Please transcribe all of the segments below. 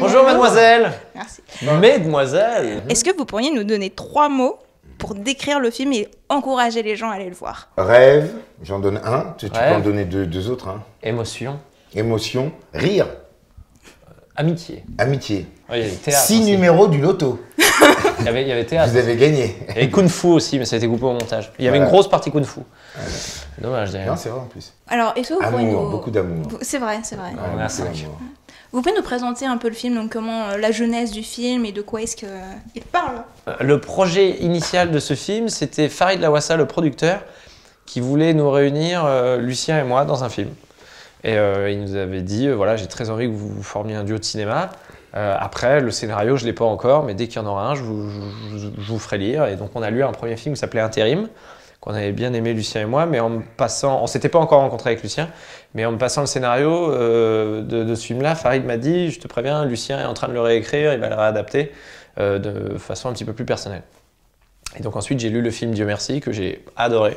Bonjour mademoiselle Merci. Mesdemoiselles Est-ce que vous pourriez nous donner trois mots pour décrire le film et encourager les gens à aller le voir? Rêve, j'en donne un. Tu, tu peux en donner deux, deux autres. Hein. Émotion. Émotion, rire, Amitié. amitié. Ouais, il y avait théâtre. Six aussi. numéros du loto. Il y avait, il y avait théâtre. Vous avez gagné. Et Kung Fu aussi, mais ça a été coupé au montage. Il y avait Voilà. une grosse partie Kung Fu. Dommage d'ailleurs. Non, c'est vrai en plus. Alors, est-ce que vous pourriez Amour, nous... beaucoup d'amour. Vous- C'est vrai, c'est vrai. Ouais, beaucoup cinq. d'amour. Vous pouvez nous présenter un peu le film, donc comment euh, la jeunesse du film et de quoi est-ce qu'il parle? Euh, Le projet initial de ce film, c'était Farid Lawassa, le producteur, qui voulait nous réunir, euh, Lucien et moi, dans un film. Et il nous avait dit, voilà, j'ai très envie que vous formiez un duo de cinéma. Après, le scénario, je ne l'ai pas encore, mais dès qu'il y en aura un, je vous, je vous ferai lire. Et donc, on a lu un premier film qui s'appelait Intérim, qu'on avait bien aimé, Lucien et moi, mais en me passant, on s'était pas encore rencontré avec Lucien, mais en me passant le scénario euh, de, ce film-là, Farid m'a dit, je te préviens, Lucien est en train de le réécrire, il va le réadapter euh, de façon un petit peu plus personnelle. Et donc ensuite, j'ai lu le film Dieu merci, que j'ai adoré.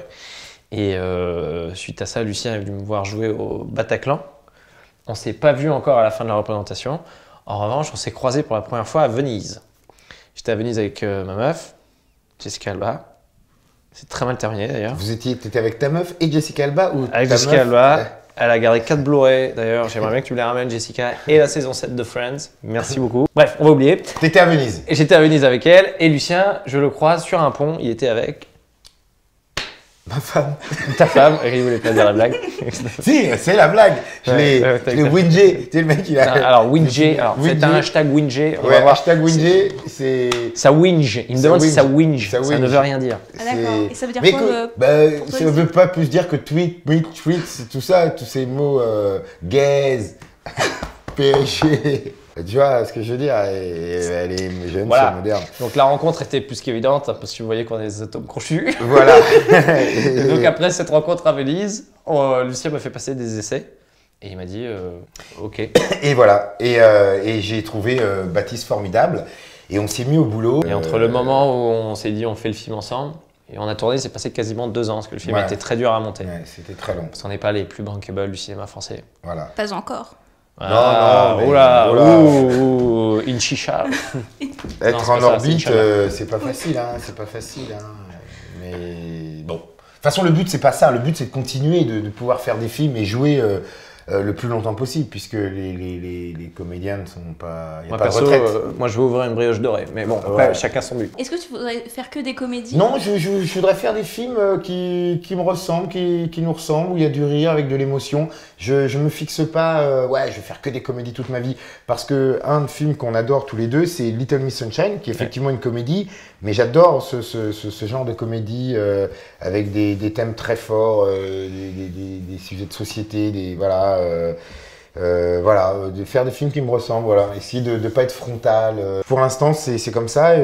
Et euh, suite à ça, Lucien est venu me voir jouer au Bataclan. On s'est pas vu encore à la fin de la représentation. En revanche, on s'est croisés pour la première fois à Venise. J'étais à Venise avec ma meuf, Jessica Alba. C'est très mal terminé d'ailleurs. Vous étiez étais avec ta meuf et Jessica Alba ou Avec ta Jessica meuf Alba. Ouais. Elle a gardé 4 Blu-ray d'ailleurs. J'aimerais bien que tu me les ramènes, Jessica, et la saison 7 de Friends. Merci beaucoup. Bref, on va oublier. T'étais à Venise. Et j'étais à Venise avec elle, et Lucien, je le croise sur un pont, il était avec Ma femme. ta femme, il voulait pas dire la blague. Si, c'est la blague. Je Ouais, l'ai ouais, t'as- wingé. Tu le mec, il a. alors, Winjay, alors faites un hashtag on Ouais, va voir. hashtag wingé, c'est. Ça winge, il me demande si ça winge. winge, Ça ça, ne veut rien dire. Ah, d'accord. Et ça veut dire Mais quoi, que- euh, bah, Ça le veut pas plus dire que tweet, tweet, tweet, c'est tout ça, tous ces mots euh, gaze, péché. Tu vois ce que je veux dire Elle est jeune, Voilà. c'est moderne. Donc la rencontre était plus qu'évidente, parce que vous voyez qu'on est des atomes crochus. Voilà. Et donc après cette rencontre à Venise, on- Lucien m'a fait passer des essais, et il m'a dit, euh, ok. Et voilà. Et, euh, et j'ai trouvé euh, Baptiste formidable. Et on s'est mis au boulot. Et entre Euh, le moment où on s'est dit on fait le film ensemble, et on a tourné, c'est passé quasiment deux ans, parce que le film Ouais. était très dur à monter. ouais, C'était très long. Parce qu'on n'est pas les plus bankable du cinéma français. Voilà. Pas encore. Ah, non, mais- oula, oula. ouh, ouh, Inchicha. Être en orbite, euh, c'est pas facile, hein, c'est pas facile. Hein. Mais bon. De toute façon, le but, c'est pas ça. Le but, c'est de continuer, de, de pouvoir faire des films et jouer euh, euh, le plus longtemps possible, puisque les, les, les, les comédiens ne sont pas. A Moi, pas perso, de retraite. euh, moi, je vais ouvrir une brioche dorée. Mais bon, après, Ouais. chacun son but. Est-ce que tu voudrais faire que des comédies? Non, je, je, je voudrais faire des films euh, qui, qui me ressemblent, qui, qui nous ressemblent, où il y a du rire avec de l'émotion. Je, je me fixe pas, euh, ouais, je vais faire que des comédies toute ma vie. Parce que un film qu'on adore tous les deux, c'est Little Miss Sunshine, qui est effectivement une comédie. Mais j'adore ce, ce, ce, ce genre de comédie euh, avec des, des thèmes très forts, euh, des, des, des- des sujets de société, des voilà. Euh, euh, voilà, euh, de faire des films qui me ressemblent, voilà, essayer de ne pas être frontal. Pour l'instant, c'est comme ça,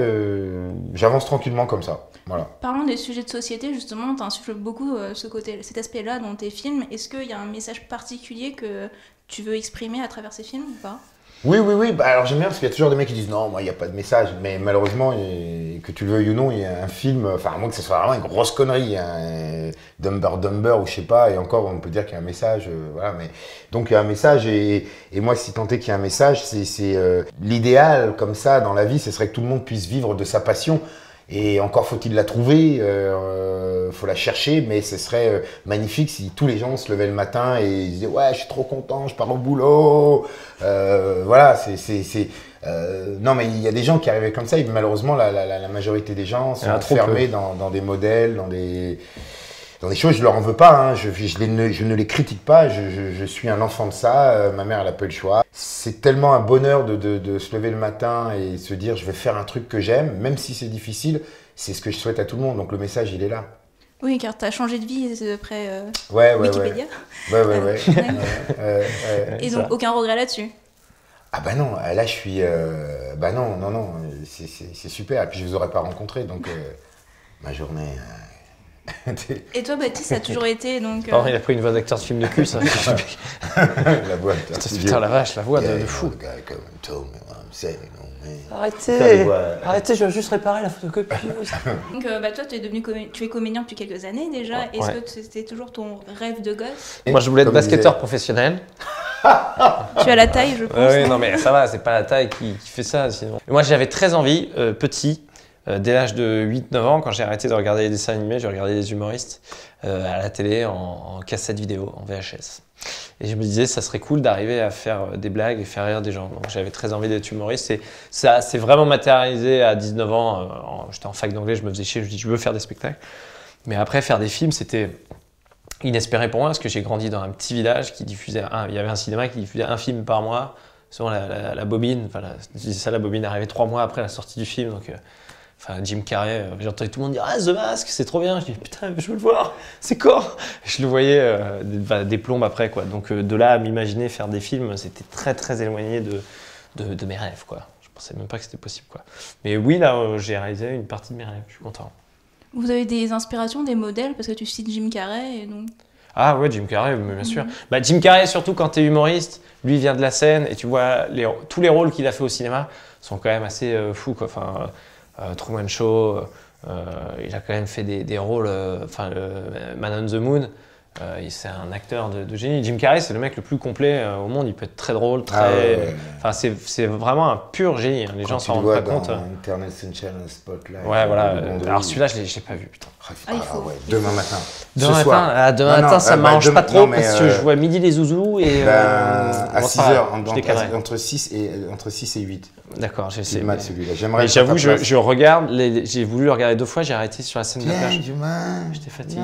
j'avance tranquillement comme ça, voilà. Parlant des sujets de société, justement, tu insuffles beaucoup ce côté, cet aspect-là dans tes films. Est-ce qu'il y a un message particulier que tu veux exprimer à travers ces films ou pas? Oui, oui, oui, bah, alors j'aime bien parce qu'il y a toujours des mecs qui disent non, moi il n'y a pas de message, mais malheureusement, que tu le veuilles ou non, il y a un film, enfin à moins que ce soit vraiment une grosse connerie, un Dumber Dumber ou je sais pas, et encore on peut dire qu'il y a un message, euh, voilà, mais donc il y a un message, et, et moi si tant est qu'il y a un message, c'est, euh, l'idéal comme ça dans la vie, ce serait que tout le monde puisse vivre de sa passion. Et encore faut-il la trouver, euh, faut la chercher, mais ce serait euh, magnifique si tous les gens se levaient le matin et ils disaient ouais je suis trop content, je pars au boulot, euh, voilà c'est c'est c'est euh, non mais il y a des gens qui arrivaient comme ça et malheureusement la, la, la majorité des gens sont enfermés dans, dans des modèles, dans des dans des choses, je leur en veux pas, hein. je, je, les ne, je ne les critique pas, je, je, je suis un enfant de ça, euh, ma mère elle a pas eu le choix. C'est tellement un bonheur de, de, de se lever le matin et se dire je vais faire un truc que j'aime, même si c'est difficile, c'est ce que je souhaite à tout le monde, donc le message il est là. Oui, car tu as changé de vie c'est d'après euh, Ouais, ouais. Wikipédia. Ouais, ouais, ouais. Ouais. Et donc, aucun regret là-dessus? Ah bah non, là je suis... euh, bah non, non, non, c'est- super. Et puis je vous aurais pas rencontré, donc euh, ma journée... euh, Et toi, Baptiste, ça a toujours été donc. euh, Pardon, il a pris une voix d'acteur de film de cul, ça. Putain, la boîte. putain, la vache, la voix de, Yeah, de you fou. Arrêtez voix. Arrêtez, je vais juste réparer la photocopieuse. Donc, euh, bah, toi, tu es, devenu comé- tu es comédien depuis quelques années déjà. Ouais. Est-ce Ouais. que c'était toujours ton rêve de gosse? Moi, je voulais être basketteur disait- professionnel. Tu as la taille, je pense. Ouais, oui, non, mais ça va, c'est pas la taille qui, qui fait ça. Sinon. Moi, j'avais très envie, euh, petit, euh, dès l'âge de 8-9 ans, quand j'ai arrêté de regarder les dessins animés, je regardais les humoristes euh, à la télé en, en cassette vidéo, en VHS. Et je me disais, ça serait cool d'arriver à faire euh, des blagues et faire rire des gens. Donc j'avais très envie d'être humoriste. Et ça s'est vraiment matérialisé à 19 ans. euh, J'étais en fac d'anglais, je me faisais chier, je me dis, je veux faire des spectacles. Mais après, faire des films, c'était inespéré pour moi parce que j'ai grandi dans un petit village qui diffusait un, il y avait un cinéma qui diffusait un film par mois souvent la, bobine enfin ça la bobine arrivait trois mois après la sortie du film euh, enfin Jim Carrey euh, j'entendais tout le monde dire ah The Mask c'est trop bien. Je dis putain je veux le voir. C'est quand? Je le voyais euh, des, enfin, des plombes après quoi. Donc euh, de là à m'imaginer faire des films c'était très très éloigné de, de, de mes rêves quoi. Je pensais même pas que c'était possible quoi. Mais oui là euh, j'ai réalisé une partie de mes rêves je suis content. Vous avez des inspirations, des modèles, parce que tu cites Jim Carrey, et donc... Ah ouais, Jim Carrey, bien sûr. Bah, Jim Carrey, surtout quand t'es humoriste, lui vient de la scène et tu vois les- tous les rôles qu'il a fait au cinéma sont quand même assez fous. Quoi. Enfin, Truman Show, euh, il a quand même fait des, des rôles, euh, enfin Man on the Moon. Euh, c'est un acteur de, de génie. Jim Carrey, c'est le mec le plus complet euh, au monde. Il peut être très drôle, très. Ah ouais. Enfin, c'est, vraiment un pur génie. hein. Les gens Quand s'en tu le rendent pas compte. dans Internet Sunshine Spotlight. Ouais, voilà. Alors celui-là, je l'ai, je l'ai pas vu, putain. Ah, Ah, ouais, Demain matin. Demain Ce matin, soir. ah, demain Non, non, matin, ça euh, bah, m'arrange pas trop non, parce que euh, je vois midi les zouzous et. Ben, euh, à bon, 6 c'est pas heures, grave, en- je en- décalerai. entre 6 et, entre 6 et 8. D'accord, j'ai C'est essayé. mal mais- celui-là. J'aimerais j'avoue, je, je regarde, les- j'ai voulu le regarder deux fois, j'ai arrêté sur la scène de la Tiens, plage. J'étais fatigué.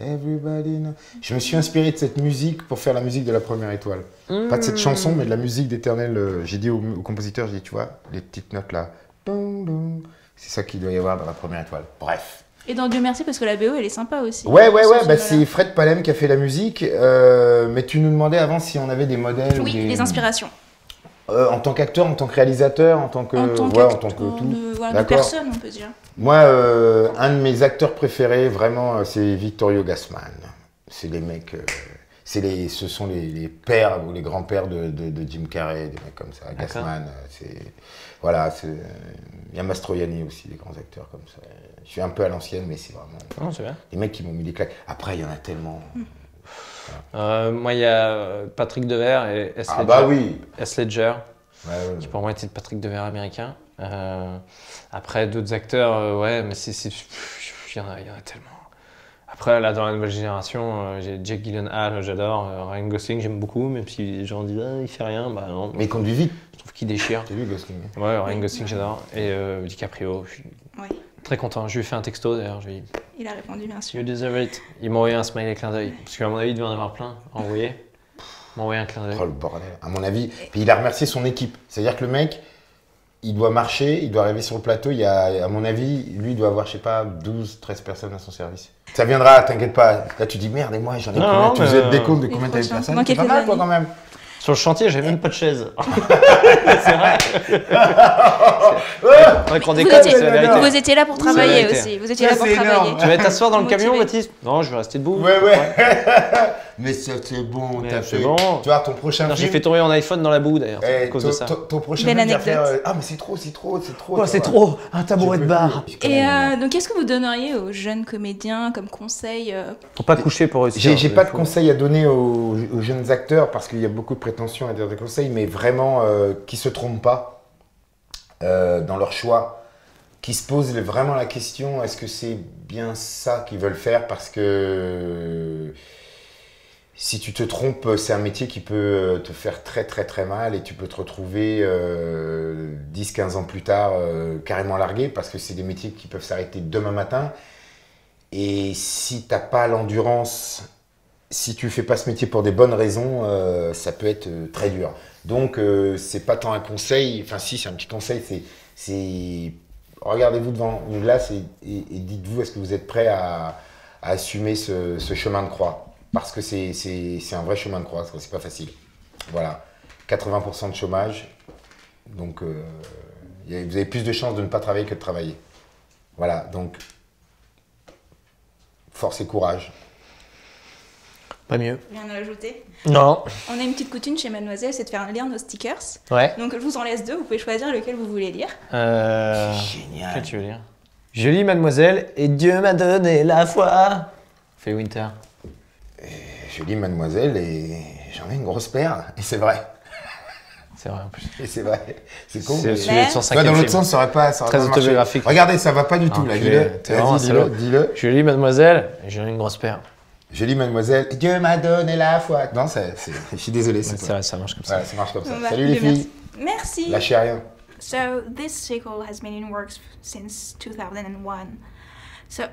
Everybody. Je me suis inspiré de cette musique pour faire la musique de la première étoile. Pas de cette chanson, mais de la musique d'éternel. euh, J'ai dit au, au compositeur, j'ai dit, tu vois, les petites notes là. C'est ça qu'il doit y avoir dans la première étoile. Bref. Et dans Dieu merci, parce que la BO, elle est sympa aussi. Ouais, ouais, ouais, bah, c'est Fred Palem qui a fait la musique. euh, mais tu nous demandais avant si on avait des modèles. ou Oui, des... les inspirations. Euh, en tant qu'acteur, en tant que réalisateur, en tant que. en tant ouais, en tant que tout. de, voilà, de D'accord. personne, on peut dire. Moi, euh, un de mes acteurs préférés, vraiment, euh, c'est Vittorio Gassman. C'est les mecs. euh, c'est les, ce sont les, les pères ou les grands-pères de, de, de Jim Carrey, des mecs comme ça. Gassman, c'est. Voilà, c'est. Il y a Mastroianni aussi, des grands acteurs comme ça. Je suis un peu à l'ancienne, mais c'est vraiment. Non, c'est bien. Les mecs qui m'ont mis des claques. Après, il y en a tellement. Euh, moi, il y a euh, Patrick Devers et S. Ah Ledger. bah oui S. Ledger, Ouais, ouais. qui pour moi était le Patrick Devers américain. Euh, après, d'autres acteurs, euh, ouais, mais c'est. Il y, en a- il y en a tellement. Après, là, dans la nouvelle génération, euh, j'ai Jake Gyllenhaal, j'adore. Euh, Ryan Gosling, j'aime beaucoup, même si les gens disent ah, il fait rien, bah non, Mais il conduit vite. je trouve qu'il déchire. T'as vu Gosling Ouais, Ryan Gosling, j'adore. Et euh, DiCaprio, je suis Oui, très content. Je lui ai fait un texto d'ailleurs, je lui ai dit il a répondu, bien sûr. You deserve it. Il m'a envoyé un smiley clin d'œil. Parce qu'à mon avis, il devait en avoir plein à envoyer. Il m'a envoyé un clin d'œil. Oh le bordel, à mon avis. Puis il a remercié son équipe. C'est-à-dire que le mec, il doit marcher, il doit arriver sur le plateau. Il y a, à mon avis, lui, il doit avoir, je sais pas, 12, 13 personnes à son service. Ça viendra, t'inquiète pas. Là, tu dis merde, et moi, j'en ai Non, combien non, Tu mais, faisais euh, des comptes de combien t'avais de personnes? C'est pas mal, toi, quand même. Sur le chantier, j'avais même pas de chaise. c'est vrai. Vous étiez, c'est la vérité. vous étiez là pour travailler aussi. Vous étiez Ça, là pour c'est travailler. énorme. Tu vas t'asseoir dans le Motivé. camion, Baptiste? Non, je vais rester debout. Ouais, ouais. Mais ça, c'est bon, t'as c'est fait. bon. Tu vois, ton prochain Non, J'ai film. fait tomber mon iPhone dans la boue d'ailleurs, eh, à cause ton, de ça. ton- ton prochain Belle film, anecdote. faire, euh, Ah, mais c'est trop, c'est trop, c'est trop. Oh, c'est trop Un tabouret de bar. Et euh, donc, qu'est-ce que vous donneriez aux jeunes comédiens comme conseil euh, Faut pas coucher pour réussir. J'ai j'ai il pas de conseils à donner aux, aux jeunes acteurs parce qu'il y a beaucoup de prétentions à dire des conseils, mais vraiment euh, qui se trompent pas euh, dans leur choix, qui se posent vraiment la question est-ce que c'est bien ça qu'ils veulent faire Parce que si tu te trompes, c'est un métier qui peut te faire très très très mal et tu peux te retrouver euh, 10-15 ans plus tard euh, carrément largué parce que c'est des métiers qui peuvent s'arrêter demain matin. Et si t'as pas l'endurance, si tu fais pas ce métier pour des bonnes raisons, euh, ça peut être euh, très dur. Donc euh, c'est pas tant un conseil, enfin si c'est un petit conseil, c'est regardez-vous devant une glace et, dites-vous est-ce que vous êtes prêt à, assumer ce chemin de croix? Parce que c'est c'est- c'est un vrai chemin de croix, c'est pas facile. Voilà, 80% de chômage, donc euh, vous avez plus de chances de ne pas travailler que de travailler. Voilà, donc force et courage. Pas mieux. Rien à ajouter? Non. On a une petite coutume chez Mademoiselle, c'est de faire lire nos stickers. Ouais. Donc, je vous en laisse deux. Vous pouvez choisir lequel vous voulez lire. Euh... Génial. Quel tu veux lire? Je lis Mademoiselle et Dieu m'a donné la foi. Fait Winter. Je lis Mademoiselle et j'en ai une grosse paire. Et c'est vrai. C'est vrai en plus. Et c'est vrai. C'est con. C'est mais- Toi, dans l'autre sens, ça aurait pas, ça aurait Très pas autobiographique. Regardez, ça va pas du tout, là. Dis-le. Dis-le, dis-le. Je lis Mademoiselle et j'ai une grosse paire. Je lis Mademoiselle. Dieu m'a donné la foi. Non, c'est, c'est- je suis désolé, c'est vrai, ça marche comme ça. Ça marche comme ça. Bah, Salut les filles. Merci. Lâchez rien. So this sequel has been in works since 2001. So how,